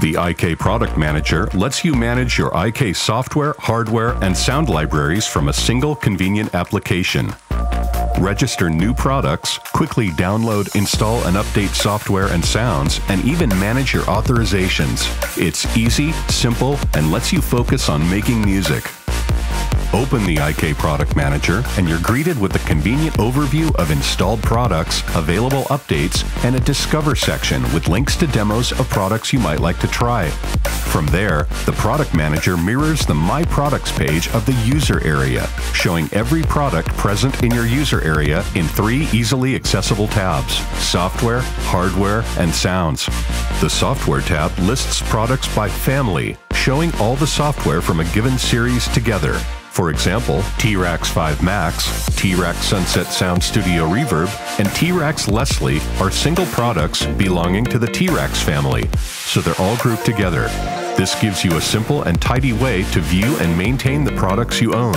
The IK Product Manager lets you manage your IK software, hardware, and sound libraries from a single convenient application. Register new products, quickly download, install, and update software and sounds, and even manage your authorizations. It's easy, simple, and lets you focus on making music. Open the IK Product Manager and you're greeted with a convenient overview of installed products, available updates, and a Discover section with links to demos of products you might like to try. From there, the Product Manager mirrors the My Products page of the User area, showing every product present in your user area in three easily accessible tabs Software, Hardware, and Sounds. The Software tab lists products by family, showing all the software from a given series together for example, T-RackS 5 Max, T-RackS Sunset Sound Studio Reverb, and T-RackS Leslie are single products belonging to the T-RackS family, so they're all grouped together. This gives you a simple and tidy way to view and maintain the products you own.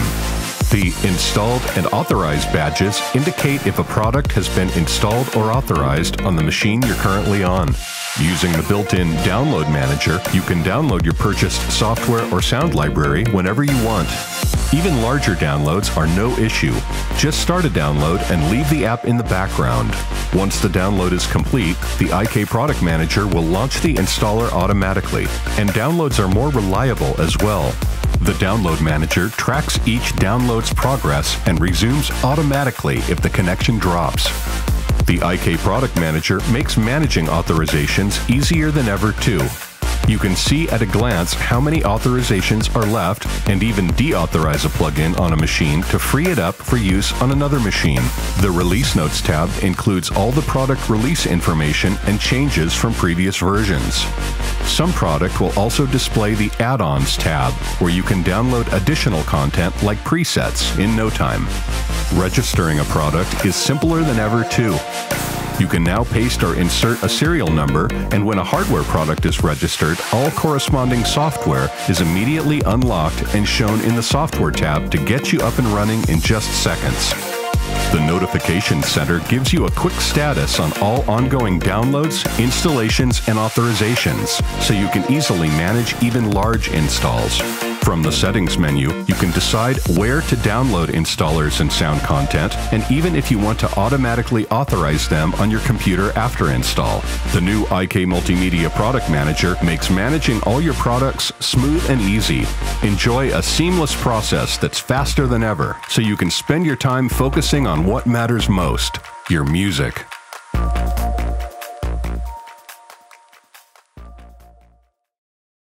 The Installed and Authorized badges indicate if a product has been installed or authorized on the machine you're currently on. Using the built-in Download Manager, you can download your purchased software or sound library whenever you want. Even larger downloads are no issue. Just start a download and leave the app in the background. Once the download is complete, the IK Product Manager will launch the installer automatically, and downloads are more reliable as well. The Download Manager tracks each download's progress and resumes automatically if the connection drops. The IK Product Manager makes managing authorizations easier than ever too. You can see at a glance how many authorizations are left and even deauthorize a plugin on a machine to free it up for use on another machine. The Release Notes tab includes all the product release information and changes from previous versions. Some product will also display the Add-ons tab, where you can download additional content like presets in no time. Registering a product is simpler than ever too. You can now paste or insert a serial number, and when a hardware product is registered, all corresponding software is immediately unlocked and shown in the Software tab to get you up and running in just seconds. The Notification Center gives you a quick status on all ongoing downloads, installations, and authorizations, so you can easily manage even large installs. From the Settings menu, you can decide where to download installers and sound content, and even if you want to automatically authorize them on your computer after install. The new IK Multimedia Product Manager makes managing all your products smooth and easy. Enjoy a seamless process that's faster than ever, so you can spend your time focusing on what matters most your music.